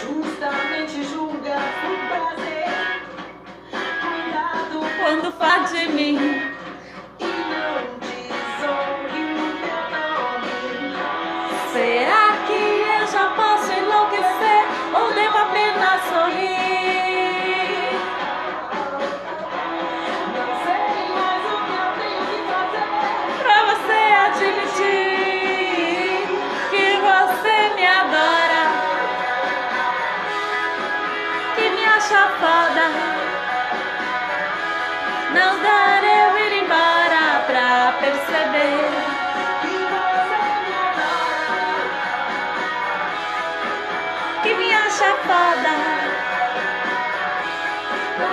Justamente julga o prazer. Cuidado quando faz de mim. E não diz o meu nome. Será? Acha foda. Não dar eu ir embora pra perceber. que me acha foda. Não